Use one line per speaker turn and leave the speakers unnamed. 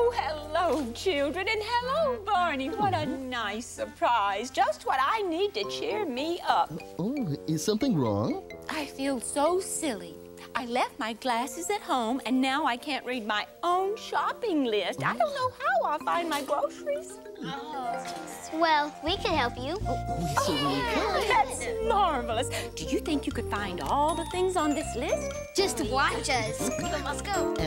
Oh, hello, children, and hello, Barney. What a nice surprise. Just what I need to cheer me up.
Oh, is something wrong?
I feel so silly. I left my glasses at home, and now I can't read my own shopping list. I don't know how I'll find my groceries. Oh.
Well, we can help you.
Oh, oh,
That's marvelous. Do you think you could find all the things on this list?
Just watch us. Let's go.